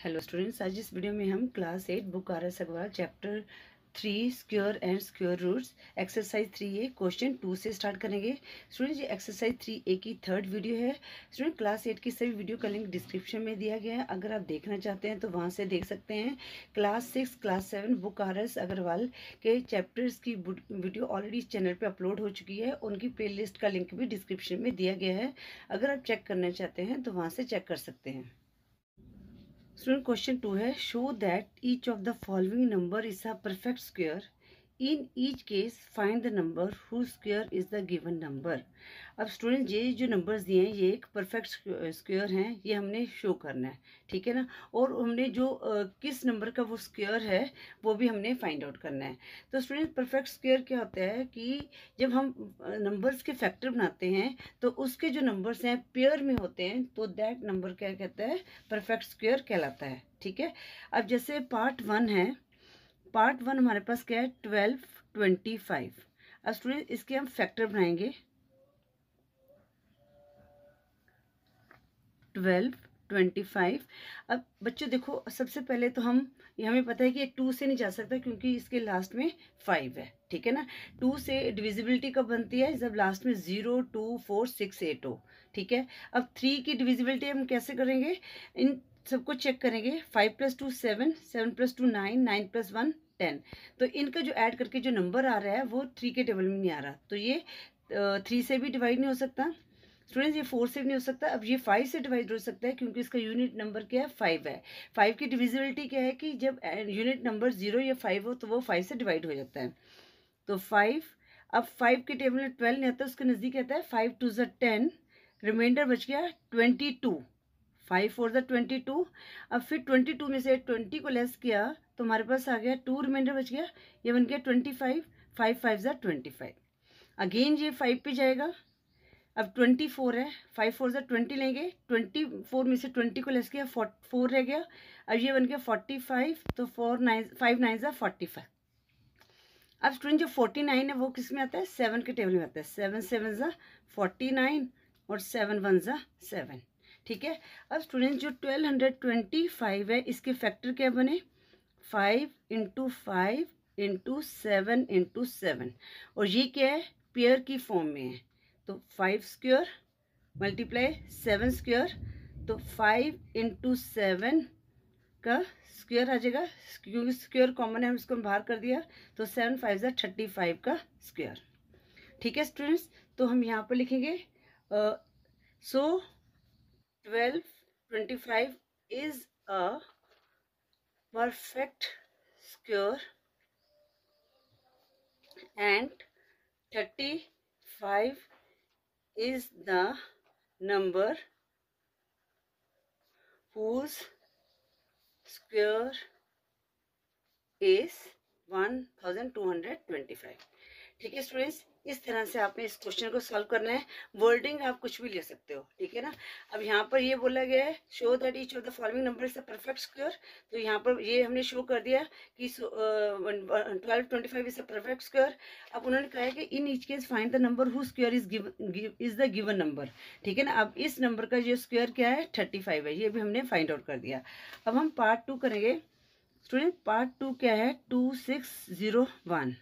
Hello students आज इस video में हम class eight book R S Agarwal chapter three square and square roots exercise three A question two से start करेंगे. Student ये exercise three A की third video है. स्टूडेंट क्लास एट की सभी वीडियो का लिंक डिस्क्रिप्शन में दिया गया है. अगर आप देखना चाहते हैं तो वहाँ से देख सकते हैं. Class six class seven book R S Agarwal के चैप्टर्स की वीडियो ऑलरेडी इस चैनल पर अपलोड हो चुकी है. उनकी प्ले लिस्ट का लिंक भी डिस्क्रिप्शन में दिया गया है. अगर आप चेक करना चाहते हैं तो वहाँ से चेक कर सकते हैं. स्टूडेंट क्वेश्चन टू है show that each of the following number is a perfect square in each case find the number who square is the given number अब स्टूडेंट ये जो नंबर्स दिए हैं ये एक परफेक्ट स्क्वेयर हैं ये हमने शो करना है ठीक है ना? और हमने जो uh, किस नंबर का वो स्क्वेयर है वो भी हमने फाइंड आउट करना है। तो स्टूडेंट परफेक्ट स्क्वेयर क्या होता है कि जब हम नंबर्स के फैक्टर बनाते हैं तो उसके जो नंबर्स हैं पेयर में होते हैं तो दैट नंबर क्या कहता है? परफेक्ट स्क्वेयर कहलाता है ठीक है? अब जैसे पार्ट वन है पार्ट वन हमारे पास क्या है? Twelve, twenty five. अब स्टूडेंट, इसके हम फैक्टर बनाएँगे। Twelve, twenty five. अब बच्चों, देखो, सबसे पहले तो हम ये हमें पता है कि टू से नहीं जा सकता क्योंकि इसके लास्ट में फाइव है, ठीक है ना? टू से डिविजिबिलिटी कब बनती है? जब लास्ट में zero two four six eight हो, ठीक है? अब थ्री की डिविजिबिलिटी हम कैसे करेंगे? इन सबको चेक करेंगे five plus two seven seven plus two nine nine plus one ten तो इनका जो ऐड करके जो नंबर आ रहा है, वो थ्री के टेबल में नहीं आ रहा। तो ये थ्री से भी डिवाइड नहीं हो सकता। स्टूडेंट्स ये फोर से भी नहीं हो सकता। अब ये फाइव से डिवाइड हो सकता है, क्योंकि इसका यूनिट नंबर क्या है? फाइव है। फाइव की डिविजिबिलिटी क्या है कि जब यूनिट नंबर ज़ीरो या फाइव हो तो वो फाइव से डिवाइड हो जाता है। तो फाइव अब फाइव के टेबल में ट्वेल्व नहीं आता, उसके नज़दीक आता है फाइव टू ज़ टेन रिमाइंडर बच गया ट्वेंटी टू फाइव फोर द ट्वेंटी टू अब फिर ट्वेंटी टू में से ट्वेंटी को लेस किया तो हमारे पास आ गया टू रिमाइंडर बच गया, ये बन गया ट्वेंटी फाइव फाइव फाइव ज़ा ट्वेंटी फाइव अगेन ये फाइव पे जाएगा। अब ट्वेंटी फोर है फाइव फोर ज़ा ट्वेंटी लेंगे ट्वेंटी फोर में से ट्वेंटी को लेस किया फोर रह गया। अब ये बन गया फोर्टी फाइव तो फोर नाइन फाइव नाइन ज़ा फोर्टी फाइव अब स्टूडेंट जो फोर्टी नाइन है, वो किसमें आता है? सेवन के टेबल में आता है। सेवन सेवन ज़ा फोर्टी नाइन और सेवन वन ज़ा सेवन ठीक है? अब स्टूडेंट जो ट्वेल्व हंड्रेड ट्वेंटी फाइव है इसके फैक्टर क्या बने? Five into five into seven into seven और ये क्या है? पेयर की फॉर्म में है। तो five square multiply seven square तो फाइव इंटू सेवन का स्क्वेयर आ जाएगा। क्योंकि स्क्वेयर कॉमन है हम इसको बाहर कर दिया। तो सेवन फाइव ज़ा थर्टी फाइव का स्क्वेयर ठीक है स्टूडेंट्स तो हम यहाँ पर लिखेंगे सो uh, so, 12 25 is a perfect square and 35 is the number whose square is 1225 ठीक है स्टूडेंट्स इस तरह से आपने इस क्वेश्चन को सॉल्व करना है। वर्डिंग आप कुछ भी ले सकते हो, ठीक है ना? अब यहाँ पर ये बोला गया है show that each of the following number is a perfect square तो यहाँ पर ये हमने शो कर दिया कि twelve twenty five is a perfect square अब उन्होंने कहा है कि in each case find the number who square is is the given number ठीक है ना? अब इस नंबर का जो स्क्वायर क्या है? थर्टी फाइव है। ये भी हमने फाइंड आउट कर दिया। अब हम पार्ट टू करेंगे। स्टूडेंट पार्ट टू क्या है? टू सिक्स ज़ीरो वन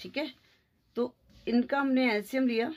ठीक है? इनका हमने एल्सियम लिया।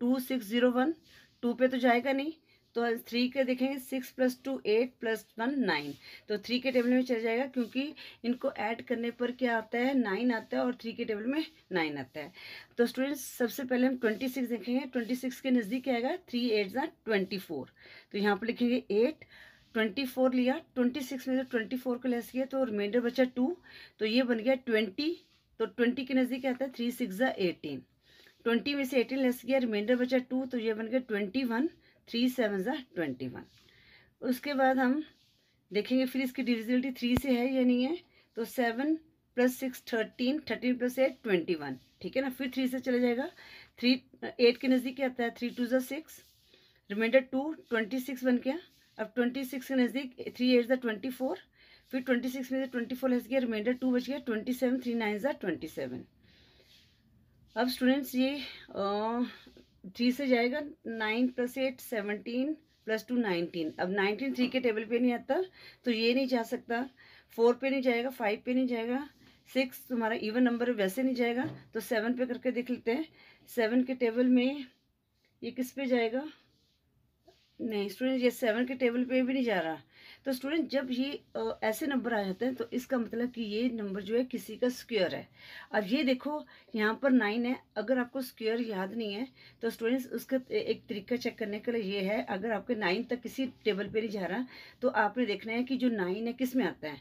Two six zero one two पे तो जाएगा नहीं। तो थ्री के देखेंगे six plus two eight plus one nine तो थ्री के टेबल में चल जाएगा क्योंकि इनको ऐड करने पर क्या आता है? नाइन आता है और थ्री के टेबल में नाइन आता है। तो स्टूडेंट्स सबसे पहले हम ट्वेंटी सिक्स देखेंगे। ट्वेंटी सिक्स के नज़दीक क्या आएगा? थ्री एट ज़ा ट्वेंटी फोर तो यहाँ पर लिखेंगे एट ट्वेंटी फोर लिया। ट्वेंटी सिक्स में से ट्वेंटी फोर को लेस किया तो रिमाइंडर बचा टू तो ये बन गया ट्वेंटी तो ट्वेंटी के नज़दीक आता है थ्री सिक्स ज़ा एटीन ट्वेंटी में से एटीन लेस किया रिमाइंडर बचा टू तो ये बन गया ट्वेंटी वन थ्री सेवन ज़ा ट्वेंटी वन उसके बाद हम देखेंगे फिर इसकी डिविजिबिलिटी थ्री से है या नहीं है तो seven plus six thirteen thirteen plus eight twenty one ठीक है ना? फिर थ्री से चला जाएगा. थ्री एट के नज़दीक आता है थ्री टू ज़ा six reminder two twenty six बन गया. अब ट्वेंटी सिक्स के नज़दीक थ्री एट ज़ा ट्वेंटी फोर फिर ट्वेंटी सिक्स में से ट्वेंटी फोर लेस गया रिमाइंडर टू बच गया ट्वेंटी सेवन थ्री नाइन ज़ा ट्वेंटी सेवन अब स्टूडेंट्स ये थ्री से जाएगा nine plus eight seventeen plus two nineteen अब नाइनटीन थ्री के टेबल पे नहीं आता तो ये नहीं जा सकता. फोर पे नहीं जाएगा फाइव पे नहीं जाएगा सिक्स तुम्हारा इवन नंबर वैसे नहीं जाएगा तो सेवन पे करके देख लेते हैं. सेवन के टेबल में ये किस पे जाएगा? नहीं स्टूडेंट ये सेवन के टेबल पे भी नहीं जा रहा. तो स्टूडेंट जब ये ऐसे नंबर आ जाते हैं तो इसका मतलब कि ये नंबर जो है किसी का स्क्वेयर है। अब ये देखो, यहाँ पर नाइन है, अगर आपको स्क्वेयर याद नहीं है तो स्टूडेंट्स उसका एक तरीका चेक करने के लिए ये है, अगर आपके नाइन तक किसी टेबल पे नहीं जा रहा तो आपने देखना है कि जो नाइन है, किसमें आता है?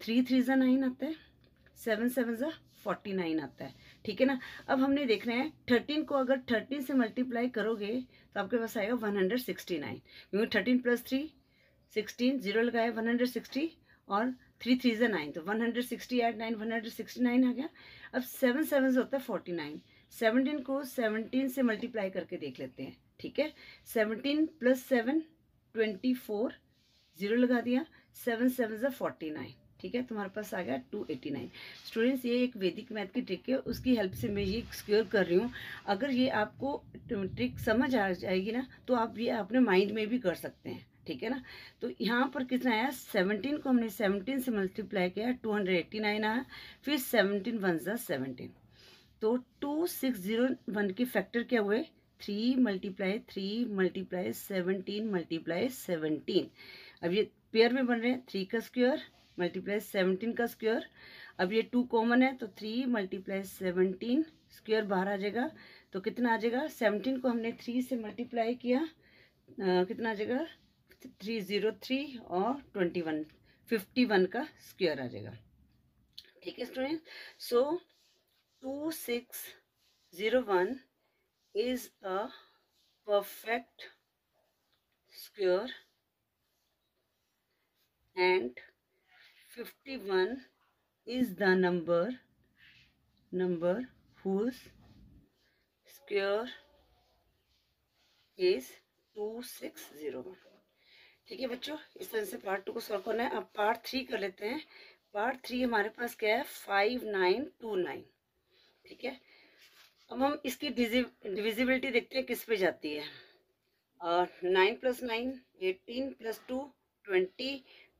थ्री थ्री ज़ा नाइन आता है सेवन सेवन ज़ा फोर्टी नाइन आता है। ठीक है ना? अब हमने देखना है थर्टीन को अगर थर्टीन से मल्टीप्लाई करोगे तो आपके पास आएगा वन हंड्रेड सिक्सटी नाइन क्योंकि thirteen plus three sixteen zero लगाया वन हंड्रेड सिक्सटी और थ्री थ्री ज़ा नाइन तो one hundred sixty eight nine one hundred sixty nine आ गया। अब सेवन सेवन होता है फोर्टी नाइन सेवनटीन को सेवनटीन से मल्टीप्लाई करके देख लेते हैं, ठीक है? Seventeen plus seven twenty four zero लगा दिया। सेवन सेवन ज़ा फोर्टी नाइन ठीक है? तुम्हारे पास आ गया टू एटी नाइन स्टूडेंट्स ये एक वैदिक मैथ की ट्रिक है, उसकी हेल्प से मैं ये स्क्योर कर रही हूँ। अगर ये आपको ट्रिक समझ आ जाएगी ना तो आप ये अपने माइंड में भी कर सकते हैं। ठीक है ना? तो यहाँ पर कितना आया सेवनटीन को हमने सेवनटीन से मल्टीप्लाई किया टू हंड्रेड एट्टी नाइन आया फिर सेवनटीन वन ज़ा सेवनटीन तो टू सिक्स ज़ीरो वन के फैक्टर क्या हुए? Three multiply three multiply seventeen multiply seventeen अब ये पेयर में बन रहे हैं थ्री का स्क्वेयर मल्टीप्लाई सेवनटीन का स्क्वेयर अब ये टू कॉमन है तो थ्री मल्टीप्लाई सेवनटीन स्क्वेयर बाहर आ जाएगा. तो कितना आ जाएगा? सेवनटीन को हमने थ्री से मल्टीप्लाई किया आ, कितना आ जाएगा? थ्री ज़ीरो थ्री और ट्वेंटी वन, फिफ्टी वन का स्क्वेयर आ जाएगा। ठीक है student so two six zero one is a perfect square and 51 is the number number whose square is 2601 ठीक है बच्चों, इस तरह से पार्ट टू को सॉल्व करना है। अब पार्ट थ्री कर लेते हैं। पार्ट थ्री हमारे पास क्या है? फाइव नाइन टू नाइन ठीक है? अब हम इसकी डिविजिबिलिटी देखते हैं किस पे जाती है। और nine plus nine eighteen plus two twenty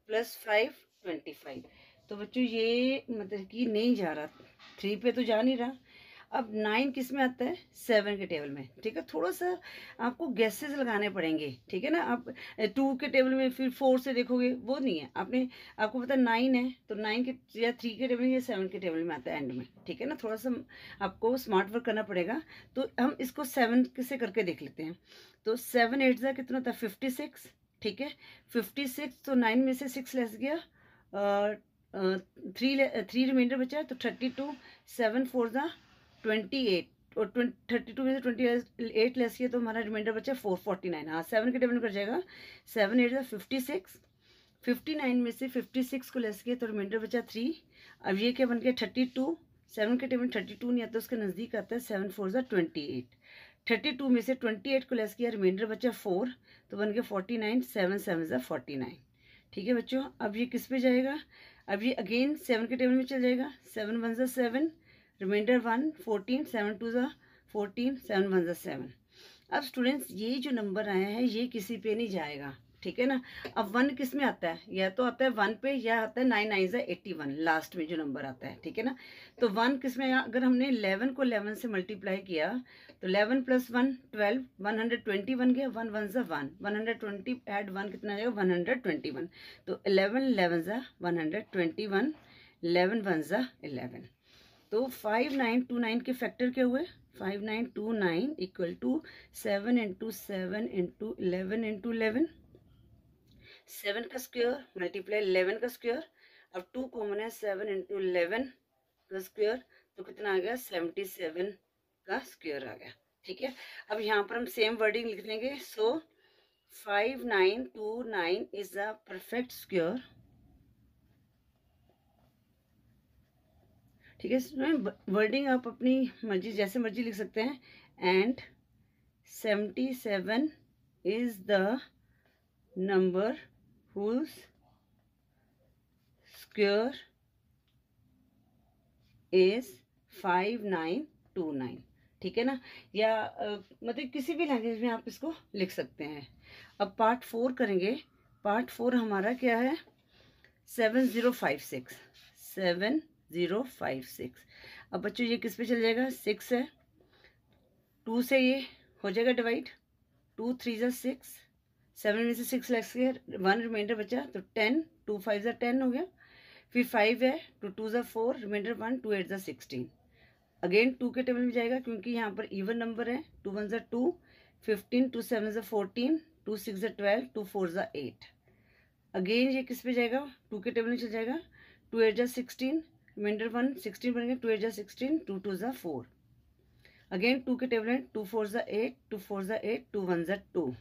plus five twenty five तो बच्चों, ये मतलब कि नहीं जा रहा। थ्री पे तो जा नहीं रहा। अब नाइन किसमें आता है? सेवन के टेबल में। ठीक है? थोड़ा सा आपको गैसेस लगाने पड़ेंगे। ठीक है ना? आप टू के टेबल में फिर फोर से देखोगे, वो नहीं है। आपने, आपको पता नाइन है तो नाइन के, या थ्री के टेबल में या सेवन के टेबल में आता है एंड में। ठीक है ना? थोड़ा सा आपको स्मार्ट वर्क करना पड़ेगा। तो हम इसको सेवन से करके देख लेते हैं। तो सेवन एट ज़ा कितना है फिफ्टी सिक्स ठीक है? फिफ्टी सिक्स तो नाइन में से सिक्स लेस गया। थ्री थ्री रिमाइंडर बचा तो थर्टी टू सेवन फोर ज़ा ट्वेंटी एट और थर्टी टू में से ट्वेंटी एट लेस किया तो हमारा रिमाइंडर बचा फोर फोर्टी नाइन हाँ सेवन के टेबल कर जाएगा? Seven eight fifty six fifty nine में से फिफ्टी सिक्स को लेस किया तो रिमाइंडर बचा थ्री अब ये क्या बन गया? थर्टी टू सेवन के टेबल थर्टी टू नहीं आता, उसके नज़दीक आता है सेवन फोर ज़ा ट्वेंटी एट थर्टी टू में से ट्वेंटी एट को लेस किया रिमाइंडर बचा फोर तो बन गया फोर्टी नाइन सेवन सेवन ज़ा फोर्टी नाइन ठीक है बच्चों, अब ये किस पे जाएगा? अब ये अगेन सेवन के टेबल में चल जाएगा. सेवन वन ज़ा seven remainder one fourteen seven two ज़ा फोर्टीन सेवन वन ज़ा सेवन अब स्टूडेंट्स ये जो नंबर आया है, ये किसी पे नहीं जाएगा, ठीक है ना? अब वन किसमें आता है? या तो आता है वन पे, या आता है नाइन नाइन ज़ा एट्टी वन लास्ट में जो नंबर आता है, ठीक है ना? तो वन किसमें, अगर हमने इलेवन को इलेवन से मल्टीप्लाई किया तो eleven plus one twelve one hundred twenty one गया वन वन ज़ा one one hundred twenty add one कितना जाएगा? वन हंड्रेड ट्वेंटी वन तो इलेवन इलेवन ज़ा one hundred twenty one eleven one ज़ा इलेवन तो फाइव नाइन टू नाइन के factor क्या हुए? Five nine two nine equal to seven into seven into eleven into eleven seven का square multiply eleven का square अब two common है seven into eleven का स्क्वेयर तो कितना आ गया? सेवेंटी सेवन का स्क्वेयर आ गया। ठीक है? अब यहाँ पर हम सेम वर्डिंग लिख देंगे so five nine two nine is the perfect square ठीक है, इसमें वर्डिंग आप अपनी मर्ज़ी, जैसे मर्ज़ी लिख सकते हैं। And seventy seven is the number whose square is 5929 ठीक है ना? या मतलब किसी भी लैंग्वेज में आप इसको लिख सकते हैं। अब पार्ट फोर करेंगे। पार्ट फोर हमारा क्या है? Seven zero five six seven zero five six. अब बच्चों, ये किस पे चल जाएगा? सिक्स है। टू से ये हो जाएगा डिवाइड। टू थ्री ज़ा सिक्स। सेवन में से सिक्स लैक्स के वन रिमाइंडर बचा तो टेन, टू फाइव ज़ा टेन हो गया। फिर फाइव है टू टू ज़ा four, remainder one, two eight ज़ा सिक्सटीन। अगेन, टू के टेबल में जाएगा, क्योंकि यहाँ पर इवन नंबर है। टू वन ज़ा टू, फिफ्टीन, टू सेवन ज़ा फोर्टीन, टू सिक्स ज़ा ट्वेल्व, टू फोर ज़ा एट। अगेन, ये किस पे जाएगा? टू के टेबल में चल जाएगा। टू एट ज़ा सिक्सटीन रिमाइंडर वन सिक्सटीन बनेगा टू एट ज़ा सिक्सटीन टू टू ज़ा फोर अगेन टू के टेबल में टू फोर ज़ा एट टू फोर ज़ा एट टू वन ज़ा टू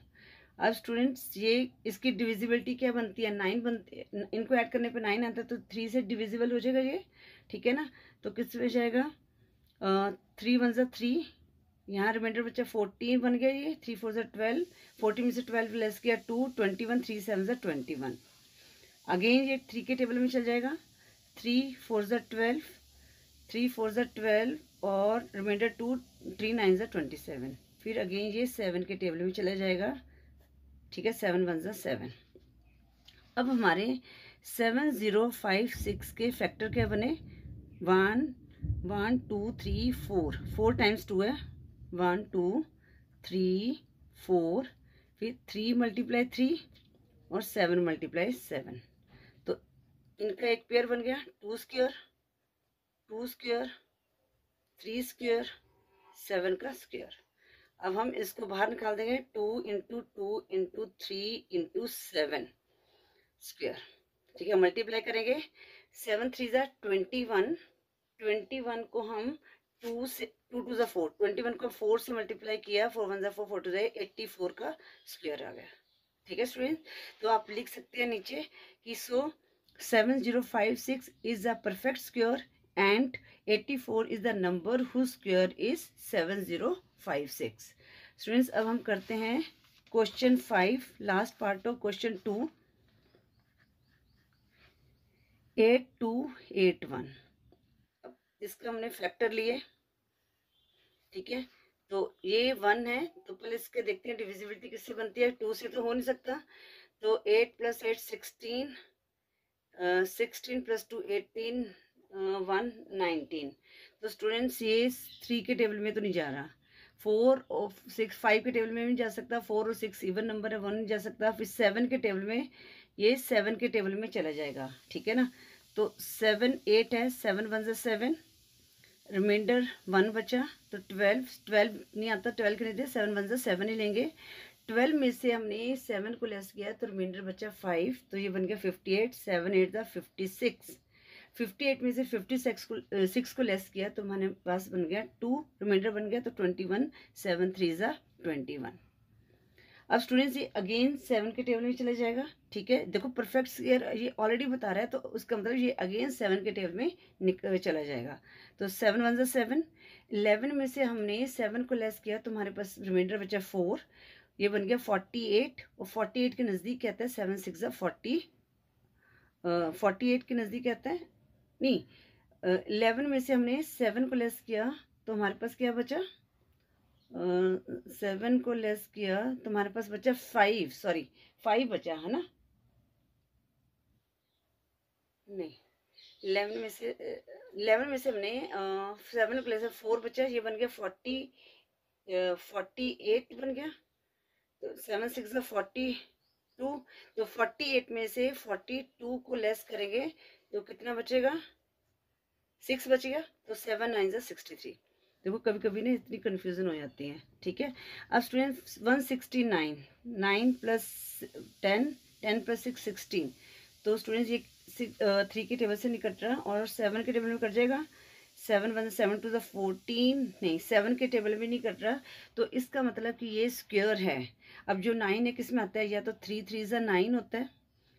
अब स्टूडेंट्स ये इसकी डिविजिबिलिटी क्या बनती है? नाइन बनती है। इनको ऐड करने पे नाइन आता है तो थ्री से डिविजिबल हो जाएगा ये। ठीक है ना? तो किस पे जाएगा? थ्री वन ज़ा थ्री यहाँ रिमाइंडर बच्चा फोर्टीन बन गया ये। थ्री फोर ज़ा ट्वेल्व फोर्टीन में से ट्वेल्व लेस किया two twenty one three seven ज़ा ट्वेंटी वन अगेन ये थ्री के टेबल में चल जाएगा। थ्री फोर ज़ा ट्वेल्व थ्री फोर ज़ा ट्वेल्व और रिमाइंडर टू थ्री नाइन ज़ा ट्वेंटी सेवन फिर अगेन ये सेवन के टेबल में चला जाएगा। ठीक है सेवन वन ज़ा सेवन अब हमारे सेवन ज़ीरो फाइव सिक्स के फैक्टर क्या बने? One one two three four four times two है। वन टू थ्री फोर फिर थ्री मल्टीप्लाई थ्री और सेवन मल्टीप्लाई सेवन इनका एक पेयर बन गया two square two square three square seven का स्क्वेयर अब हम इसको बाहर निकाल देंगे two into two into three into seven square ठीक है मल्टीप्लाई करेंगे. सेवन थ्री ज़ा ट्वेंटी वन ट्वेंटी वन को हम टू से टू टू ज़ा फोर ट्वेंटी वन को फोर से मल्टीप्लाई किया फोर वन ज़ा फोर फोर टू ज़ा एट्टी फोर का स्क्वेयर आ गया. ठीक है स्टूडेंट तो आप लिख सकते हैं नीचे कि so seven zero five six is a perfect square and eighty four is the number who square is seven zero five six students अब हम करते हैं question five last part of question two eight two eight one अब इसका हमने factor लिए, ठीक है? तो ये वन है तो पहले इसके देखते हैं डिविजिबिलिटी किससे बनती है? टू से तो हो नहीं सकता। तो eight plus eight sixteen sixteen plus two eighteen one nineteen तो स्टूडेंट्स ये थ्री के टेबल में तो नहीं जा रहा। फोर और सिक्स फाइव के टेबल में भी जा सकता। फोर और सिक्स इवन नंबर है वन नहीं जा सकता। फिर सेवन के टेबल में, ये सेवन के टेबल में चला जाएगा। ठीक है ना? तो सेवन एट है सेवन वन ज़ा सेवन रिमाइंडर वन बचा। तो ट्वेल्व ट्वेल्व नहीं आता ट्वेल्व के नहीं दे सेवन वन ज़ा सेवन ही लेंगे। ट्वेल्व में से हमने सेवन को लेस किया तो रिमाइंडर बचा फाइव तो ये बन गया फिफ्टी एट सेवन एट ज़ा फिफ्टी सिक्स फिफ्टी एट में से फिफ्टी सिक्स को सिक्स को लेस किया तो हमारे पास बन गया टू रिमाइंडर बन गया तो ट्वेंटी वन सेवन थ्री ज़ा ट्वेंटी वन अब स्टूडेंट्स ये अगेन सेवन के टेबल में चला जाएगा, ठीक है? देखो परफेक्ट स्केयर ये ऑलरेडी बता रहा है तो उसका मतलब ये अगेन सेवन के टेबल में निकल चला जाएगा। तो सेवन वन ज़ा सेवन इलेवन में से हमने सेवन को लेस किया तो हमारे पास रिमाइंडर बचा फोर ये बन गया फोर्टी एट और फोर्टी एट के नज़दीक कहता है seven six forty forty eight के नज़दीक कहता है, नहीं इलेवन में से हमने सेवन को लेस किया तो हमारे पास क्या बचा? सेवन को लेस किया तो हमारे पास बचा फाइव सॉरी फाइव बचा, है ना? नहीं इलेवन में से इलेवन में से हमने सेवन को लेस फोर बचा, ये बन गया फोर्टी फोर्टी एट बन गया। तो सेवन सिक्स फोर्टी टू तो फोर्टी एट में से फोर्टी टू को लेस करेंगे तो कितना बचेगा? सिक्स बच गया तो सेवन नाइन ज़ा सिक्सटी थ्री देखो कभी कभी ना इतनी कन्फ्यूज़न हो जाती है, ठीक है? अब student one sixty nine nine plus ten ten plus six sixteen तो स्टूडेंट्स ये थ्री के टेबल से निकट रहा और सेवन के टेबल में कट जाएगा seven one seven two the fourteen, नहीं, सेवन के टेबल में नहीं कट रहा तो इसका मतलब कि ये स्क्वेयर है। अब जो नाइन है किसमें आता है, या तो थ्री थ्री ज़ा नाइन होता है,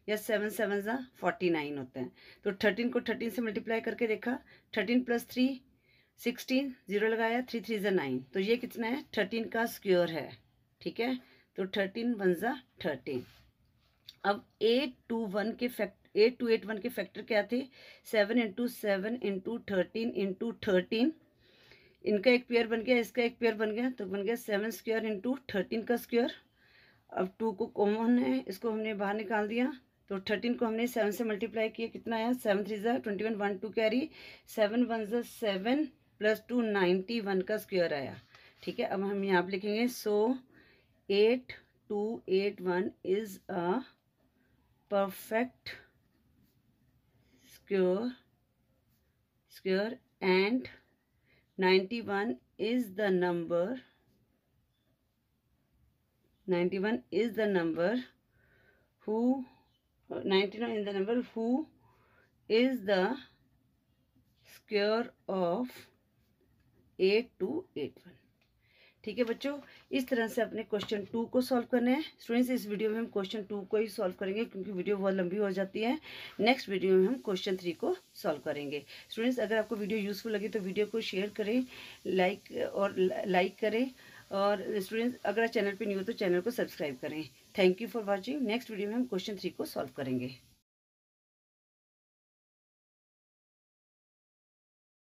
या सेवन सेवन ज़ा फोर्टी नाइन होता है। तो थर्टीन को थर्टीन से मल्टीप्लाई करके देखा, thirteen plus three, sixteen, zero लगाया, थ्री थ्री ज़ा नाइन। तो ये कितना है? थर्टीन का स्क्योर है, ठीक है? तो थर्टीन वन ज़ा थर्टीन। अब एट टू वन के fact eight two eight one के फैक्टर क्या थे? Seven into seven into thirteen into thirteen इनका एक पेयर बन गया, इसका एक पेयर बन गया तो बन गया सेवन स्क्वायर इंटू थर्टीन का स्क्वायर अब टू को कॉमन है, इसको हमने बाहर निकाल दिया तो थर्टीन को हमने सेवन से मल्टीप्लाई किया, कितना आया? सेवन थ्री ज़ा twenty one one two carry seven one ज़ा seven plus two ninety one का स्क्वायर आया। ठीक है, अब हम यहाँ पर लिखेंगे so eight two eight one is a perfect square square and 91 is the number 91 is the number who 99 is the number who is the square of 8 to 81 ठीक है बच्चों? इस तरह से अपने क्वेश्चन टू को सॉल्व करना है। स्टूडेंट्स इस वीडियो में हम क्वेश्चन टू को ही सॉल्व करेंगे क्योंकि वीडियो बहुत लंबी हो जाती है। नेक्स्ट वीडियो में हम क्वेश्चन थ्री को सॉल्व करेंगे। स्टूडेंट्स अगर आपको वीडियो यूजफुल लगे तो वीडियो को शेयर करें लाइक और लाइक करें। और स्टूडेंट्स अगर चैनल पर न्यू हो तो चैनल को सब्सक्राइब करें। Thank you for watching next video में हम क्वेश्चन थ्री को सॉल्व करेंगे।